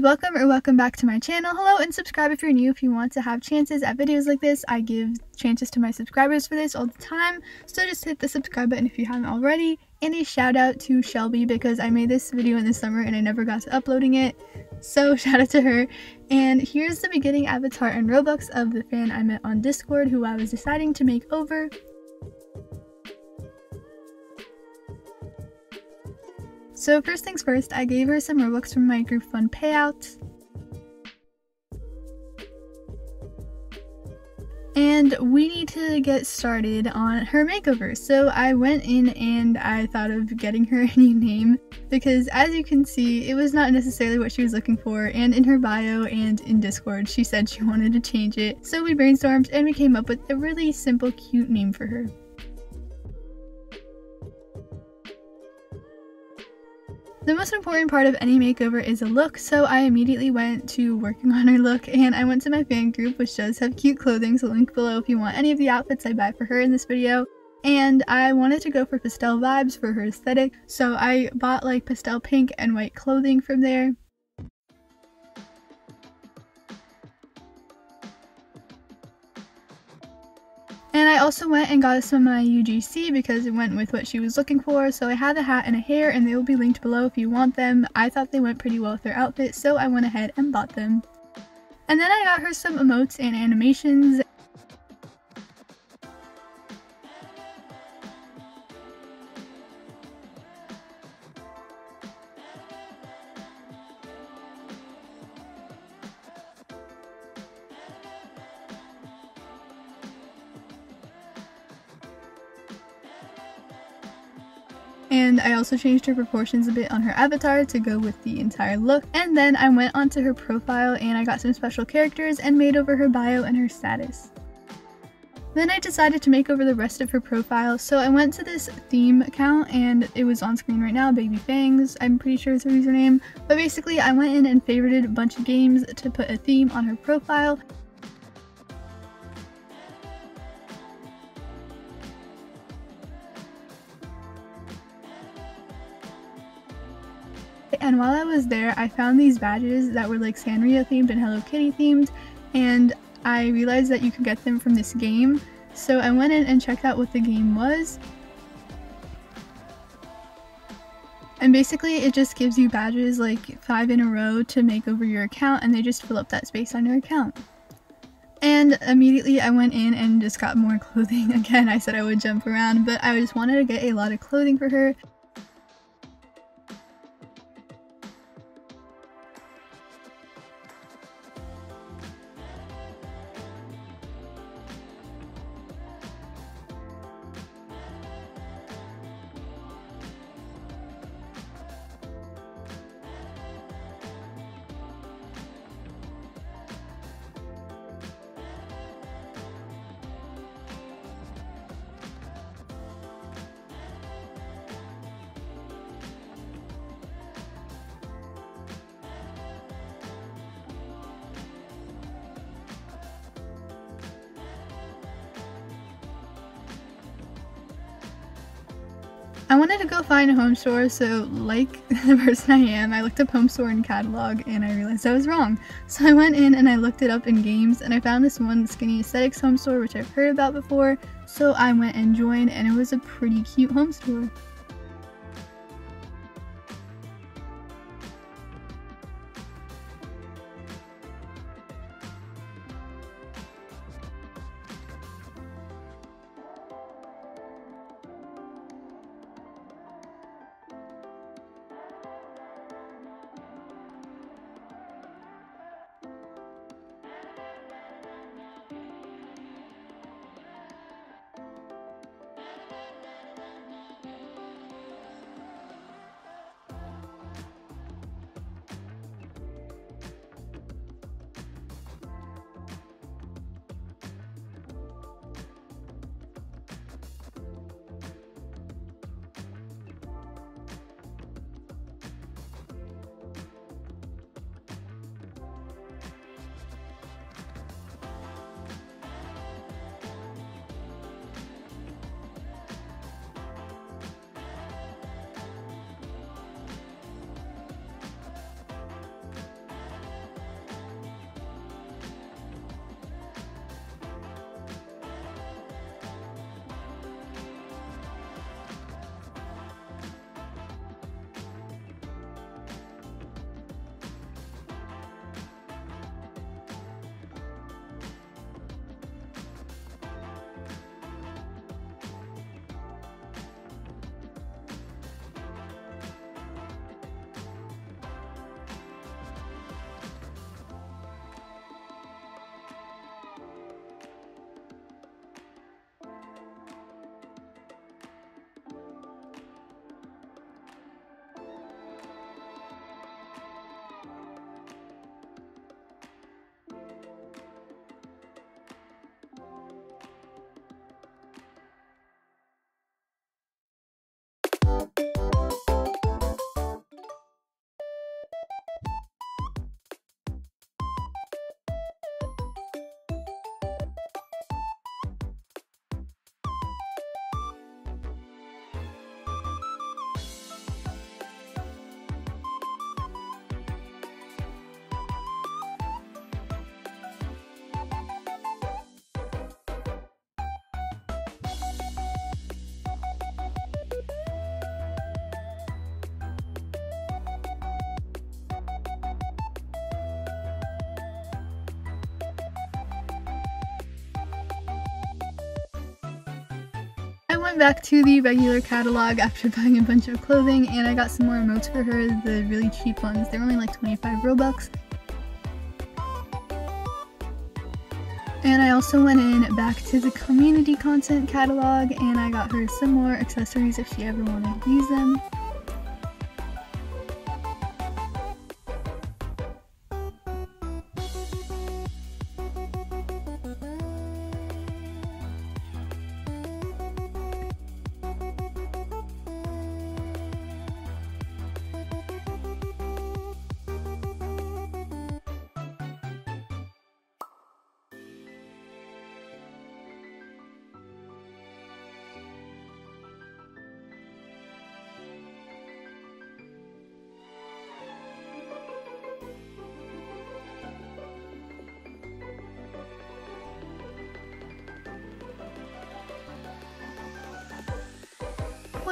welcome or welcome back to my channel. Hello and subscribe if you're new if you want to have chances at videos like this. I give chances to my subscribers for this all the time, so just hit the subscribe button if you haven't already. And a shout out to Shelby because I made this video in the summer and I never got to uploading it. So shout out to her. And here's the beginning avatar and Robux of the fan I met on Discord who I was deciding to make over. So first things first, I gave her some Robux from my group fund payout. And we need to get started on her makeover. So I went in and I thought of getting her a new name because as you can see, it was not necessarily what she was looking for. And in her bio and in Discord, she said she wanted to change it. So we brainstormed and we came up with a really simple, cute name for her. The most important part of any makeover is a look, so I immediately went to working on her look and I went to my fan group which does have cute clothing, so link below if you want any of the outfits I buy for her in this video. And I wanted to go for pastel vibes for her aesthetic, so I bought like pastel pink and white clothing from there. And I also went and got some of my UGC because it went with what she was looking for. So I had a hat and a hair and they will be linked below if you want them. I thought they went pretty well with her outfit so I went ahead and bought them. And then I got her some emotes and animations And I also changed her proportions a bit on her avatar to go with the entire look. And then I went onto her profile and I got some special characters and made over her bio and her status. Then I decided to make over the rest of her profile, so I went to this theme account and it was on screen right now, Baby Fangs, I'm pretty sure it's her username. But basically I went in and favorited a bunch of games to put a theme on her profile And while I was there, I found these badges that were like Sanrio themed and Hello Kitty themed, and I realized that you could get them from this game. So I went in and checked out what the game was. And basically it just gives you badges like five in a row to make over your account and they just fill up that space on your account. And immediately I went in and just got more clothing. Again, I said I would jump around, but I just wanted to get a lot of clothing for her. I wanted to go find a home store, so like the person I am, I looked up home store in catalog and I realized I was wrong. So I went in and I looked it up in games and I found this one Skinny Aesthetics home store which I've heard about before, so I went and joined and it was a pretty cute home store. Went back to the regular catalog after buying a bunch of clothing and I got some more emotes for her, the really cheap ones. They're only like 25 Robux. And I also went in back to the community content catalog and I got her some more accessories if she ever wanted to use them.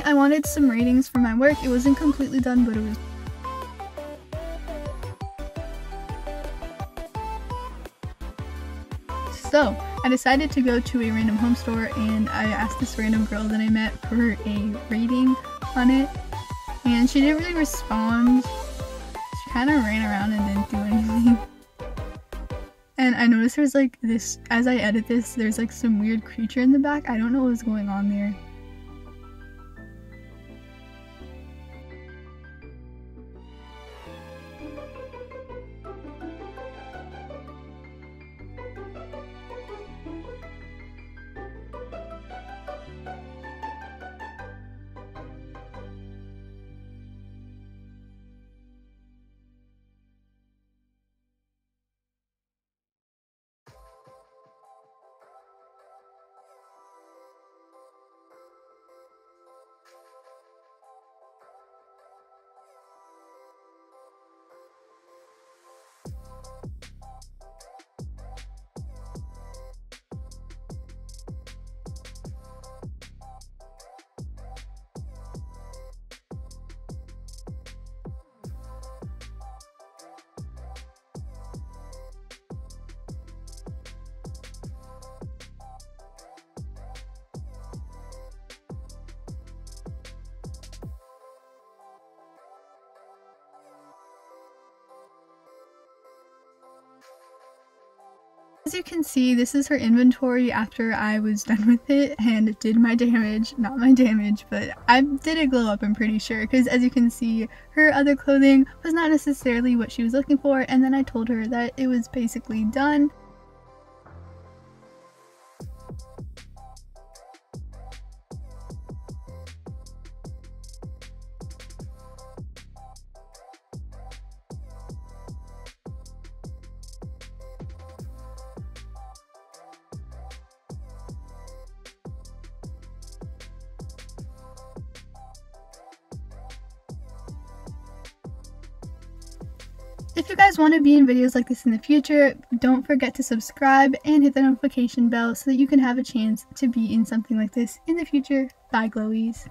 Point, I wanted some ratings for my work. It wasn't completely done, but it was So, I decided to go to a random home store and I asked this random girl that I met for a rating on it. And she didn't really respond. She kind of ran around and didn't do anything. And I noticed there's like this, as I edit this, there's like some weird creature in the back. I don't know what's going on there. As you can see, this is her inventory after I was done with it and did my damage. Not my damage, but I did a glow up, I'm pretty sure. Because as you can see, her other clothing was not necessarily what she was looking for. And then I told her that it was basically done. If you guys want to be in videos like this in the future, don't forget to subscribe and hit the notification bell so that you can have a chance to be in something like this in the future. Bye, Glowies.